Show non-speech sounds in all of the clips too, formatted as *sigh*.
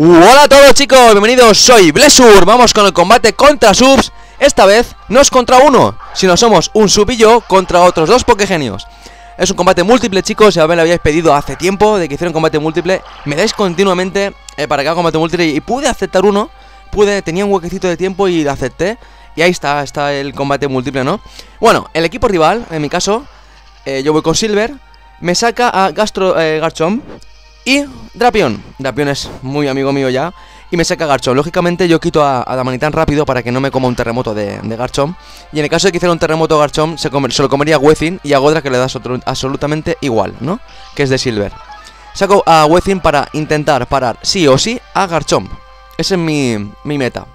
Hola a todos chicos, bienvenidos, soy Blessur. Vamos con el combate contra subs Esta vez no es contra uno, sino somos un sub y yo contra otros dos pokegenios. Es un combate múltiple chicos, ya me lo habíais pedido hace tiempo De que hiciera un combate múltiple. Me dais continuamente eh, para que haga combate múltiple Y pude aceptar uno, pude, tenía un huequecito de tiempo y lo acepté. Y ahí está, está el combate múltiple, ¿no? Bueno, el equipo rival, en mi caso eh, Yo voy con Silver Me saca a Gastro eh, Garchomp y Drapion. Drapion es muy amigo mío ya. Y me saca Garchomp. Lógicamente yo quito a, a Damanitan rápido para que no me coma un terremoto de, de Garchomp. Y en el caso de que hiciera un terremoto Garchomp, se, se lo comería a Wezin y a Godra que le das otro, absolutamente igual, ¿no? Que es de Silver. Saco a Wezin para intentar parar sí o sí a Garchomp. Ese es mi, mi meta.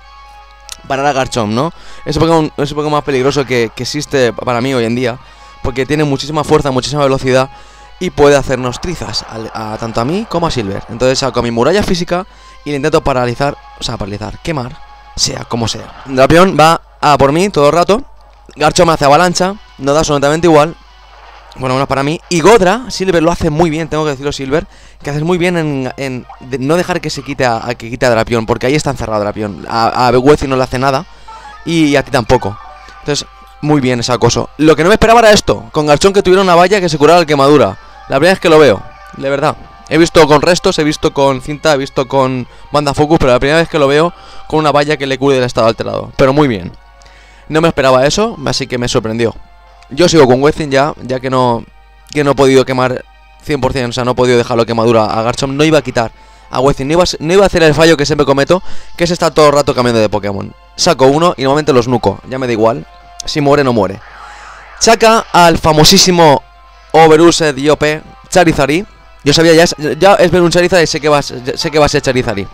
Parar a Garchomp, ¿no? Es un Pokémon, es un Pokémon más peligroso que, que existe para mí hoy en día. Porque tiene muchísima fuerza, muchísima velocidad y puede hacernos trizas a, tanto a mí como a Silver. Entonces saco mi muralla física y le intento paralizar, o sea, paralizar, quemar, sea como sea. Drapion va a por mí todo el rato. Garcho me hace avalancha, no da absolutamente igual. Bueno, bueno, para mí. Y Godra, Silver lo hace muy bien, tengo que decirlo, Silver. Que haces muy bien en, no dejar que se quite a, que quite a Drapion, porque ahí está encerrado Drapion. A, a no le hace nada. Y, a ti tampoco. Entonces, muy bien ese acoso. Lo que no me esperaba era esto: con Garchón que tuviera una valla que se curara la quemadura. La primera vez que lo veo, de verdad. He visto con restos, he visto con cinta, he visto con banda focus, pero la primera vez que lo veo con una valla que le cure el estado alterado. Pero muy bien. No me esperaba eso, así que me sorprendió. Yo sigo con Wezin ya, ya que no, que no he podido quemar 100%, o sea, no he podido dejarlo quemadura a Garchomp. No iba a quitar a Wezin, no iba, no iba a hacer el fallo que siempre cometo, que es estar todo el rato cambiando de Pokémon. Saco uno y normalmente los nuco, ya me da igual. Si muere, no muere. Saca al famosísimo Overuse Diope Charizari. Yo sabía ya, ya es ver un Charizard sé que va, sé que va a ser Charizari.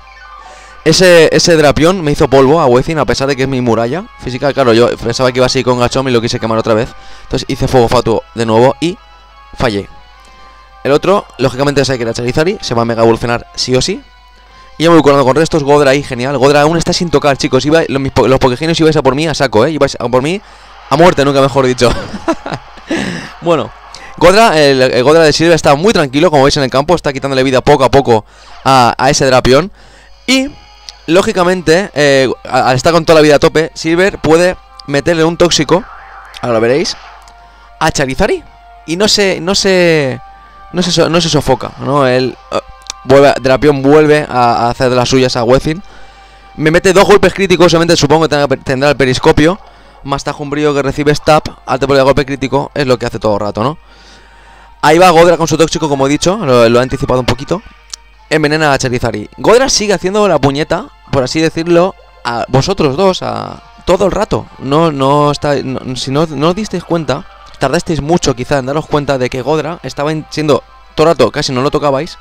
Ese, ese Drapión me hizo polvo a Wezin a pesar de que es mi muralla física. Claro, yo pensaba que iba así con Gachom y lo quise quemar otra vez. Entonces hice fuego fatuo de nuevo y fallé. El otro, lógicamente, sabe que era Charizari. Se va a mega evolucionar sí o sí. Y ya me voy curando con restos. Godra ahí, genial. Godra aún está sin tocar, chicos. Iba, los, los Pokegenios ibais a por mí a saco, ¿eh? Ibais a por mí a muerte, nunca mejor dicho. *laughs* bueno, Godra, el, Godra de Silver está muy tranquilo, como veis en el campo, está quitándole vida poco a poco a, ese Drapion. Y, lógicamente, eh, al estar con toda la vida a tope, Silver puede meterle un tóxico, ahora lo veréis, a Charizari. Y no se, no se, no se, no se sofoca, ¿no? El uh, vuelve, Drapion vuelve a, hacer las suyas a Wezin. Me mete dos golpes críticos, obviamente supongo que tendrá el periscopio. Más tajumbrío que recibe stab, alto por el golpe crítico, es lo que hace todo el rato, ¿no? Ahí va Godra con su tóxico, como he dicho, lo, he anticipado un poquito. Envenena a Charizari. Godra sigue haciendo la puñeta, por así decirlo, a vosotros dos, a todo el rato. No, no está, si no, no os disteis cuenta, tardasteis mucho quizá en daros cuenta de que Godra estaba siendo todo el rato, casi no lo tocabais,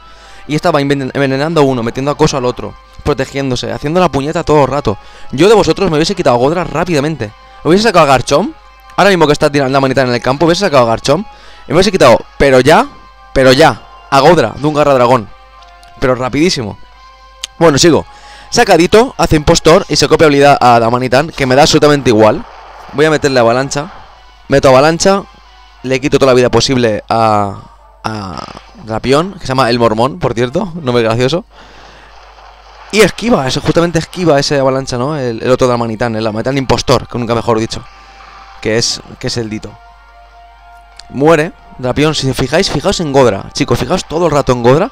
y estaba envenenando a uno, metiendo acoso al otro, protegiéndose, haciendo la puñeta todo el rato. Yo de vosotros me hubiese quitado Godra rápidamente. Me hubiese sacado a Garchomp, ahora mismo que está tirando la manita en el campo, hubiese sacado a Garchomp me hubiese quitado, pero ya, pero ya, a Godra de un garra dragón. Pero rapidísimo. Bueno, sigo. Sacadito, hace impostor y se copia habilidad a Damanitan, que me da absolutamente igual. Voy a meterle avalancha. Meto avalancha. Le quito toda la vida posible a, a Rapión, que se llama El Mormón, por cierto, nombre gracioso. Y esquiva, eso justamente esquiva ese avalancha, ¿no? El, otro Damanitan, el Damanitan impostor, que nunca mejor dicho. Que es, que es el Dito muere Drapion. Si fijáis, fijaos en Godra. Chicos, fijaos todo el rato en Godra.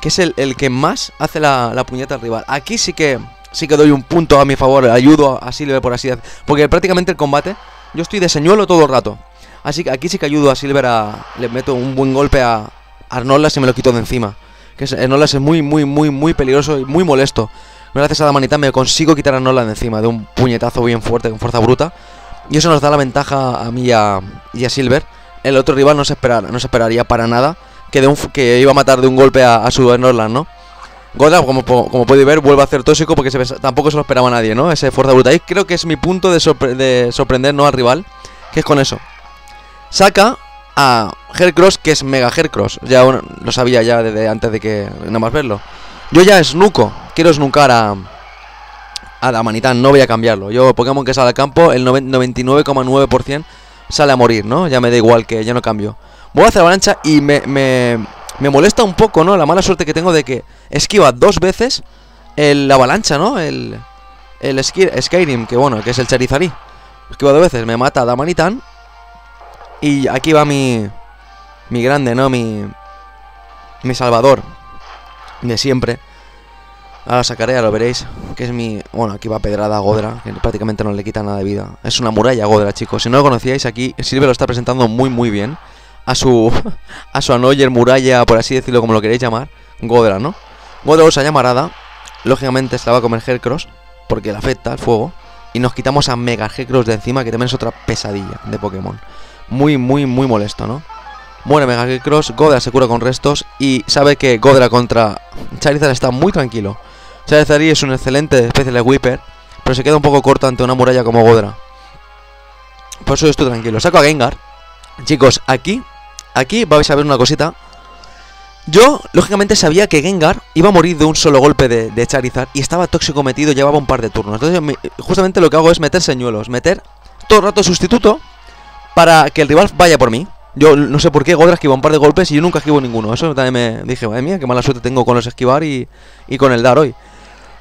Que es el, que más hace la, puñeta al rival. Aquí sí que sí que doy un punto a mi favor. Ayudo a Silver por así. Porque prácticamente el combate yo estoy de señuelo todo el rato. Así que aquí sí que ayudo a Silver a... Le meto un buen golpe a Arnolas y me lo quito de encima. Que es, es muy, muy, muy, muy peligroso y muy molesto. Gracias a la manita me consigo quitar a de encima de un puñetazo bien fuerte, con fuerza bruta. Y eso nos da la ventaja a mí y a Silver el otro rival no se, no se esperaría para nada que, de un, que iba a matar de un golpe a, su Norland, ¿no? Godra, como, como podéis ver, vuelve a hacer tóxico porque tampoco se lo esperaba nadie, ¿no? Ese fuerza bruta. Y creo que es mi punto de, sorprender, ¿no? Al rival, que es con eso. Saca a Hercross, que es Mega Hercross. Ya lo sabía ya desde antes de que nada más verlo. Yo ya snuco, quiero snukar a, a la Manitán, no voy a cambiarlo. Yo, Pokémon que sale al campo, el 99,9% sale a morir, ¿no? Ya me da igual que ya no cambio. Voy a hacer avalancha y me, me, me molesta un poco, ¿no? La mala suerte que tengo de que esquiva dos veces el avalancha, ¿no? El, el Skyrim, que bueno, que es el Charizari. Esquivo dos veces, me mata Damanitan. Y aquí va mi, mi grande, ¿no? Mi, mi salvador de siempre. Ahora sacaré, ya lo veréis. Que es mi. Bueno, aquí va Pedrada Godra, que prácticamente no le quita nada de vida. Es una muralla Godra, chicos. Si no lo conocíais, aquí Silver lo está presentando muy, muy bien. A su. *laughs* A su Anoyer muralla, por así decirlo, como lo queréis llamar. Godra, ¿no? Godra usa llamarada. Lógicamente se la va a comer Hellcross. Porque le afecta el fuego. Y nos quitamos a Mega Hellcross de encima, que también es otra pesadilla de Pokémon. Muy, muy, muy molesto, ¿no? Muere Mega Hellcross. Godra se cura con restos. Y sabe que Godra contra Charizard está muy tranquilo. Charizard es un excelente especie de Whipper, pero se queda un poco corto ante una muralla como Godra. Por eso estoy tranquilo. Saco a Gengar. Chicos, aquí, aquí vais a ver una cosita. Yo, lógicamente, sabía que Gengar iba a morir de un solo golpe de, Charizard y estaba tóxico metido, llevaba un par de turnos. Entonces, justamente lo que hago es meter señuelos, meter todo el rato sustituto para que el rival vaya por mí. Yo no sé por qué Godra esquiva un par de golpes y yo nunca esquivo ninguno. Eso también me dije, madre mía, qué mala suerte tengo con los esquivar y, y con el dar hoy.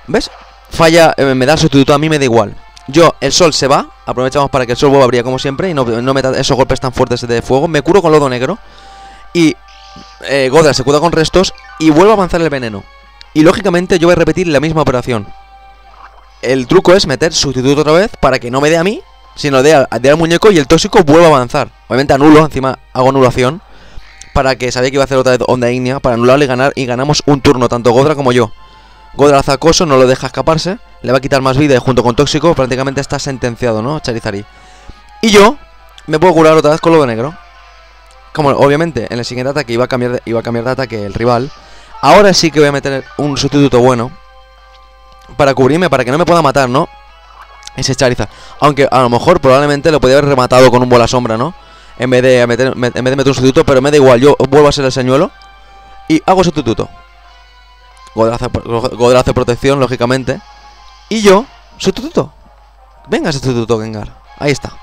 ¿Ves? Falla, eh, me da el sustituto, a mí me da igual. Yo, el sol se va, aprovechamos para que el sol vuelva a brillar como siempre y no, no meta esos golpes tan fuertes de fuego. Me curo con lodo negro y eh, Godra se cura con restos y vuelve a avanzar el veneno. Y lógicamente yo voy a repetir la misma operación. El truco es meter sustituto otra vez para que no me dé a mí, sino dé al, muñeco y el tóxico vuelva a avanzar. Obviamente anulo, encima hago anulación para que sabía que iba a hacer otra vez onda ignea para anularle y ganar y ganamos un turno, tanto Godra como yo. Godra Zacoso no lo deja escaparse, le va a quitar más vida y junto con Tóxico prácticamente está sentenciado, ¿no? Charizari. Y yo me puedo curar otra vez con lo de negro. Como obviamente en el siguiente ataque iba a cambiar de, iba a cambiar de ataque el rival. Ahora sí que voy a meter un sustituto bueno. Para cubrirme, para que no me pueda matar, ¿no? Ese Charizard. Aunque a lo mejor probablemente lo podía haber rematado con un bola sombra, ¿no? En vez de meter, en vez de meter un sustituto, pero me da igual. Yo vuelvo a ser el señuelo. Y hago sustituto. Godra hace, protección, lógicamente. Y yo, sustituto. Venga, sustituto, Gengar. Ahí está.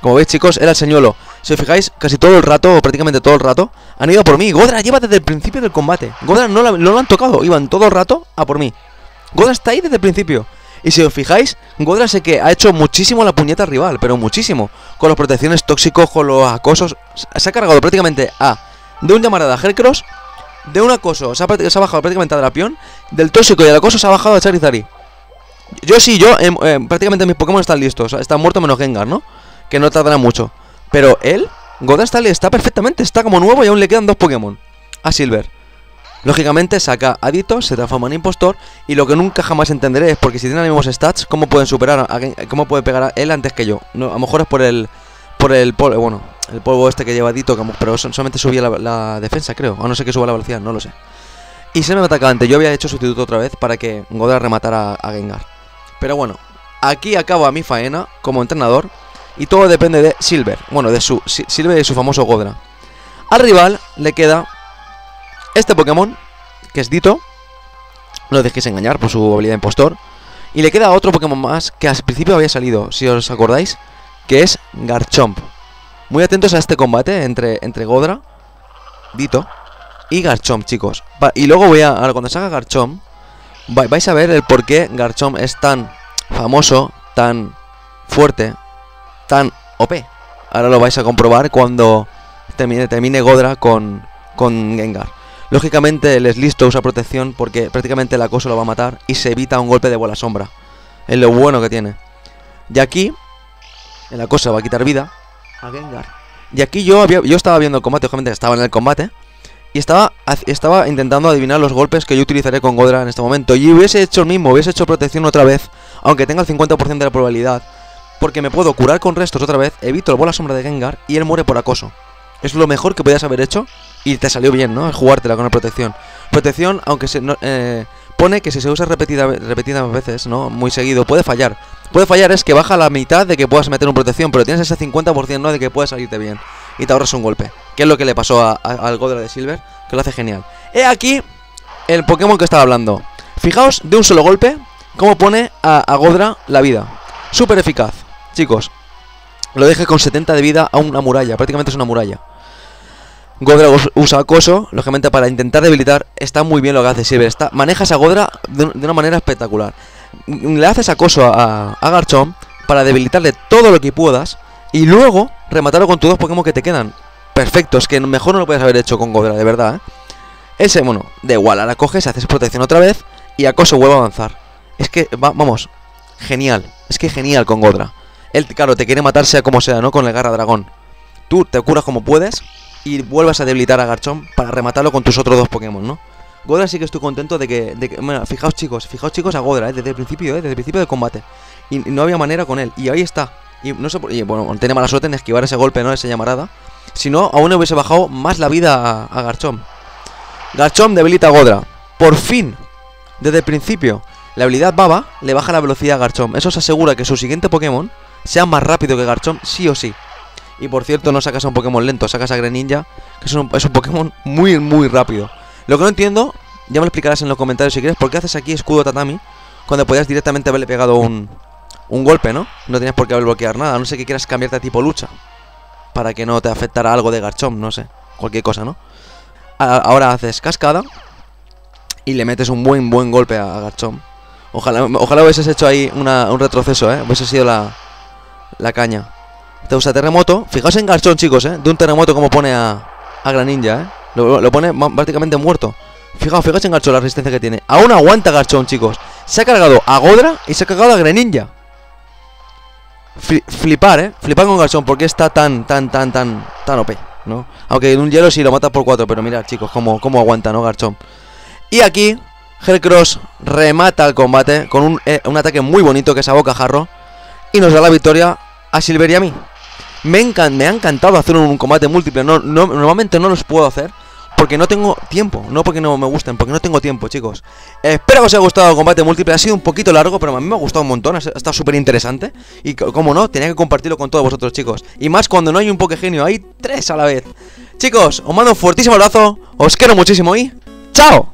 Como veis, chicos, era el señuelo. Si os fijáis, casi todo el rato, o prácticamente todo el rato, han ido por mí. Godra lleva desde el principio del combate. Godra no, lo han tocado, iban todo el rato a por mí. Godra está ahí desde el principio. Y si os fijáis, Godra sé que ha hecho muchísimo la puñeta rival, pero muchísimo. Con las protecciones tóxicos, con los acosos. Se ha cargado prácticamente a de un llamarada Hellcross de un acoso se ha, bajado prácticamente a Drapion. Del tóxico y del acoso se ha bajado a Charizard. Yo sí, yo em, em, prácticamente mis Pokémon están listos. Están muertos menos Gengar, ¿no? Que no tardará mucho. Pero él, Godastal está perfectamente. Está como nuevo y aún le quedan dos Pokémon. A Silver. Lógicamente saca a Dito, se transforma en impostor. Y lo que nunca jamás entenderé es porque si tienen los mismos stats, ¿cómo pueden superar a, cómo puede pegar a él antes que yo? No, a lo mejor es por el. Por el. bueno, el polvo este que lleva Dito, pero solamente subía la, defensa, creo. O no sé que suba la velocidad, no lo sé. Y se me ataca antes. Yo había hecho sustituto otra vez para que Godra rematara a Gengar. Pero bueno, aquí acaba mi faena como entrenador. Y todo depende de Silver. Bueno, de su Silver y su famoso Godra. Al rival le queda este Pokémon, que es Dito. No dejéis engañar por su habilidad de impostor. Y le queda otro Pokémon más que al principio había salido, si os acordáis, que es Garchomp. Muy atentos a este combate entre, entre Godra, Dito y Garchomp, chicos. y luego voy a, ahora cuando salga Garchomp, vais a ver el por qué Garchomp es tan famoso, tan fuerte, tan OP. Ahora lo vais a comprobar cuando termine, termine Godra con, con Gengar. Lógicamente el listo usa protección porque prácticamente el acoso lo va a matar y se evita un golpe de bola sombra. Es lo bueno que tiene. Y aquí, el acoso va a quitar vida a Gengar. Y aquí yo había, yo estaba viendo el combate, obviamente estaba en el combate. Y estaba, estaba intentando adivinar los golpes que yo utilizaré con Godra en este momento. Y hubiese hecho el mismo, hubiese hecho protección otra vez. Aunque tenga el 50% de la probabilidad. Porque me puedo curar con restos otra vez, evito el bola sombra de Gengar y él muere por acoso. Es lo mejor que podías haber hecho y te salió bien, ¿no? Jugártela con la protección. Protección, aunque se, eh, pone que si se usa repetida, repetidas veces, ¿no? Muy seguido, puede fallar. Puede fallar es que baja la mitad de que puedas meter un protección, pero tienes ese 50% ¿no? de que puede salirte bien. Y te ahorras un golpe. Que es lo que le pasó a, al Godra de Silver, que lo hace genial. He aquí el Pokémon que estaba hablando. Fijaos de un solo golpe cómo pone a, a Godra la vida. Súper eficaz, chicos. Lo deje con 70 de vida a una muralla, prácticamente es una muralla. Godra us- usa acoso, lógicamente para intentar debilitar. Está muy bien lo que hace Silver. Está, manejas a Godra de una manera espectacular. Le haces acoso a, a Garchomp para debilitarle todo lo que puedas. Y luego rematarlo con tus dos Pokémon que te quedan. Perfecto, es que mejor no lo puedes haber hecho con Godra, de verdad, ¿eh? Ese, bueno, da igual, ahora coges, haces protección otra vez y acoso vuelve a avanzar. Es que, va- vamos, genial. Es que genial con Godra. Él, claro, te quiere matar sea como sea, ¿no? Con el garra dragón. Tú te curas como puedes y vuelvas a debilitar a Garchomp para rematarlo con tus otros dos Pokémon, ¿no? Godra sí que estoy contento de que... De que bueno, fijaos chicos, fijaos chicos a Godra, ¿eh? Desde el principio, ¿eh? Desde el principio del combate. Y, no había manera con él. Y ahí está. Y no sé por... Y bueno, tiene mala suerte en esquivar ese golpe, ¿no? Esa llamarada. Si no, aún le hubiese bajado más la vida a, a Garchomp. Garchomp debilita a Godra. Por fin. Desde el principio. La habilidad Baba le baja la velocidad a Garchomp. Eso se asegura que su siguiente Pokémon sea más rápido que Garchomp, sí o sí. Y por cierto, no sacas a un Pokémon lento, sacas a Greninja, que es un Pokémon muy, muy rápido. Lo que no entiendo, ya me lo explicarás en los comentarios si quieres, ¿por qué haces aquí escudo tatami cuando podías directamente haberle pegado un, un golpe, ¿no? No tenías por qué haber bloquear nada, no sé que quieras cambiarte a tipo lucha. Para que no te afectara algo de Garchomp, no sé. Cualquier cosa, ¿no? Ahora haces cascada y le metes un buen, buen golpe a, Garchomp. Ojalá, ojalá hubieses hecho ahí un retroceso, ¿eh? Hubiese sido la, la caña. Te usa terremoto. Fijaos en Garchomp, chicos, ¿eh? De un terremoto como pone a, a Graninja, ¿eh? Lo, pone prácticamente muerto. Fijaos, fijaos en Garchomp la resistencia que tiene. Aún aguanta Garchomp, chicos. Se ha cargado a Godra y se ha cargado a Greninja. Fli- flipar, ¿eh? Flipar con Garchomp porque está tan, tan, tan, tan, tan OP, ¿no? Aunque en un hielo sí lo mata por 4, pero mirad, chicos, cómo, cómo aguanta, ¿no? Garchomp. Y aquí, Hercross remata el combate con un, eh, un ataque muy bonito que es a bocajarro y nos da la victoria a Silver y a mí. Me, encan- me ha encantado hacer un combate múltiple. No- normalmente no los puedo hacer porque no tengo tiempo. No porque no me gusten, porque no tengo tiempo, chicos. Espero que os haya gustado el combate múltiple. Ha sido un poquito largo, pero a mí me ha gustado un montón. Ha estado súper interesante. Y co- como no, tenía que compartirlo con todos vosotros, chicos. Y más cuando no hay un Pokegenio, hay tres a la vez. Chicos, os mando un fuertísimo abrazo. Os quiero muchísimo y ¡chao!